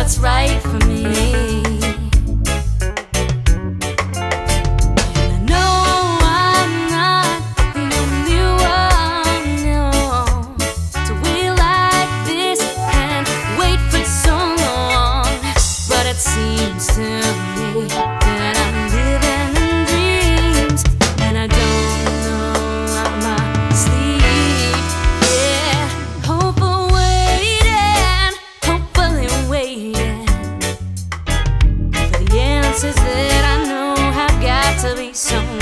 what's right for me. song